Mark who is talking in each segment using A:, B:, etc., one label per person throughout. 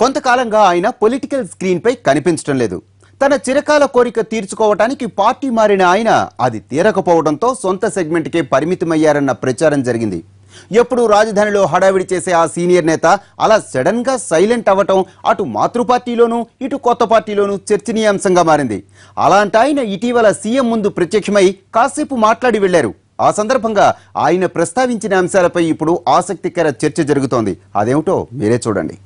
A: కొంతకాలంగా ఆయన పొలిటికల్ స్క్రీన్పై కనిపించడం లేదు. తన చిరకాల కోరిక తీర్చుకోవటానికి పార్టీ మారిన ఆయన అది తీరకపోవడంతో సొంత సెగ్మెంట్కే పరిమితమయ్యారన్న ప్రచారం జరిగింది. ఎప్పుడు రాజధానిలో హడావిడి చేసే ఆ సీనియర్ నేత అలా సడన్గా సైలెంట్ అవ్వటం అటు మాతృ పార్టీలోనూ ఇటు కొత్త పార్టీలోనూ చర్చనీయాంశంగా మారింది. అలాంటి ఆయన ఇటీవల సీఎం ముందు ప్రత్యక్షమై కాసేపు మాట్లాడి వెళ్ళారు ఆ సందర్భంగా ఆయన ప్రస్తావించిన అంశాలపై ఇప్పుడు ఆసక్తికర చర్చ జరుగుతోంది. అదేమిటో మీరే చూడండి.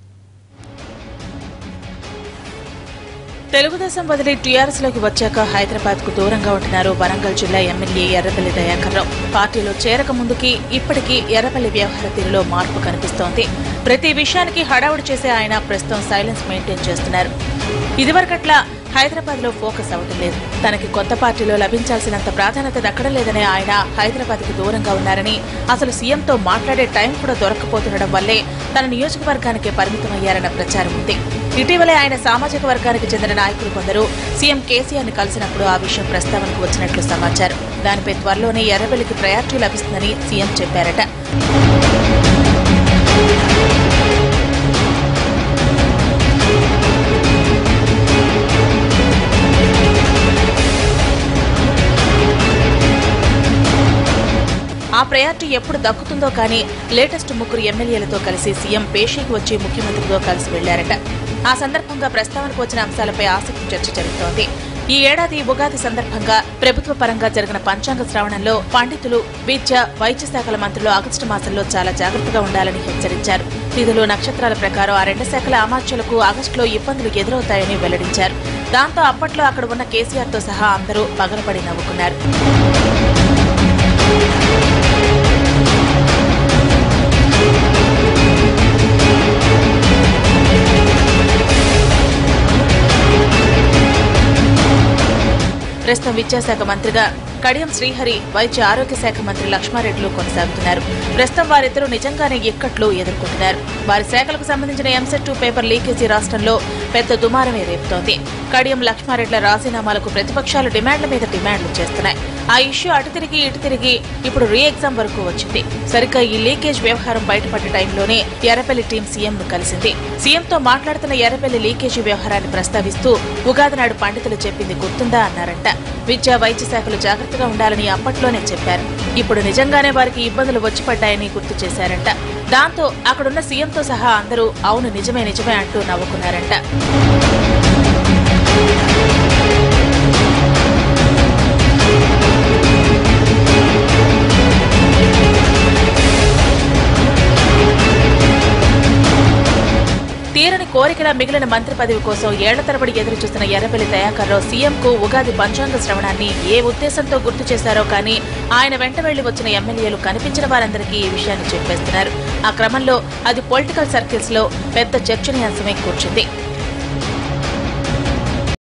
B: తెలుగుదేశం వదిలి టీఆర్ఎస్లోకి వచ్చాక హైదరాబాద్కు దూరంగా ఉంటున్నారు వరంగల్ జిల్లా ఎమ్మెల్యే ఎర్రపల్లి దయాకర్రావు. పార్టీలో చేరక ముందుకి ఇప్పటికీ ఎర్రపల్లి వ్యవహార తీరులో మార్పు కనిపిస్తోంది. ప్రతి విషయానికి హడావుడి చేసే ఆయన ప్రస్తుతం సైలెన్స్ మెయింటైన్ చేస్తున్నారు. ఇదివరకట్లా హైదరాబాద్లో ఫోకస్ అవటం లేదు. తనకి కొత్త పార్టీలో లభించాల్సినంత ప్రాధాన్యత దక్కడం లేదనే ఆయన హైదరాబాద్కు దూరంగా ఉన్నారని అసలు సీఎంతో మాట్లాడే టైం కూడా దొరకపోతుండడం వల్లే తన నియోజకవర్గానికే పరిమితమయ్యారన్న ప్రచారం ఉంది. ఇటీవలే ఆయన సామాజిక వర్గానికి చెందిన నాయకులు కొందరు. సీఎం కేసీఆర్ని కలిసినప్పుడు ఆ విషయం ప్రస్తావనకు వచ్చినట్లు సమాచారం. దానిపై త్వరలోనే ఎర్రబెల్లికి ప్రయారిటీ లభిస్తుందని సీఎం చెప్పారట. ఆ ప్రయారిటీ ఎప్పుడు దక్కుతుందో కానీ లేటెస్ట్ ముగ్గురు ఎమ్మెల్యేలతో కలిసి సీఎం పేషీకి వచ్చి ముఖ్యమంత్రితో కలిసి వెళ్ళారట. ఆ సందర్భంగా ప్రస్తావనకు వచ్చిన అంశాలపై ఆసక్తి చర్చ జరుగుతోంది. ఈ ఏడాది ఉగాది సందర్భంగా ప్రభుత్వ పరంగా జరిగిన పంచాంగ శ్రవణంలో పండితులు విద్య వైద్య శాఖల మంత్రులు ఆగస్టు మాసంలో చాలా జాగ్రత్తగా ఉండాలని హెచ్చరించారు. తిథులు నక్షత్రాల ప్రకారం ఆ రెండు శాఖల అమాత్యులకు ఆగస్టులో ఇబ్బందులు ఎదురవుతాయని వెల్లడించారు. దాంతో అప్పట్లో అక్కడ ఉన్న కేసీఆర్తో సహా అందరూ పగలపడి నవ్వుకున్నారు. ప్రస్తుతం విద్యాశాఖ మంత్రిగా కడియం శ్రీహరి వైద్య ఆరోగ్య శాఖ మంత్రి లక్ష్మారెడ్డిలు కొనసాగుతున్నారు. ప్రస్తుతం వారిద్దరూ నిజంగానే ఇక్కట్లు ఎదుర్కొంటున్నారు. వారి శాఖలకు సంబంధించిన ఎంసెట్ టూ పేపర్ లీకేజీ రాష్ట్రంలో పెద్ద దుమారమే రేపుతోంది. కడియం లక్ష్మారెడ్ల రాజీనామాలకు ప్రతిపక్షాలు డిమాండ్ల మీద డిమాండ్లు చేస్తున్నాయి. ఆ ఇష్యూ అటు తిరిగి ఇటు తిరిగి ఇప్పుడు రీ ఎగ్జామ్ వరకు వచ్చింది. సరిగ్గా ఈ లీకేజ్ వ్యవహారం బయటపడ్డ టైంలోనే ఎర్రపల్లి టీం సీఎం ను కలిసింది. సీఎంతో మాట్లాడుతున్న ఎర్రపల్లి లీకేజీ వ్యవహారాన్ని ప్రస్తావిస్తూ ఉగాది నాడు పండితులు చెప్పింది గుర్తుందా అన్నారంట. విద్యా వైద్య శాఖలు జాగ్రత్తగా ఉండాలని అప్పట్లోనే చెప్పారు. ఇప్పుడు నిజంగానే వారికి ఇబ్బందులు వచ్చి పడ్డాయని గుర్తు చేశారంట. దాంతో అక్కడున్న సీఎంతో సహా అందరూ అవును నిజమే నిజమే అంటూ నవ్వుకున్నారంట. తీరని కోరికల మిగిలిన మంత్రి పదవి కోసం ఏళ్ళ తరబడి ఎదురు చూస్తున్న ఎర్రబెల్లి దయాకర్రావు సీఎంకు ఉగాది పంచాంగ శ్రవణాన్ని ఏ ఉద్దేశంతో గుర్తు చేశారో కానీ ఆయన వెంట వెళ్ళి వచ్చిన ఎమ్మెల్యేలు కనిపించిన వారందరికీ ఈ విషయాన్ని చెప్పేస్తున్నారు. ఆ క్రమంలో అది పొలిటికల్ సర్కిల్స్లో పెద్ద చర్చనీయాంశమే కూర్చుంది.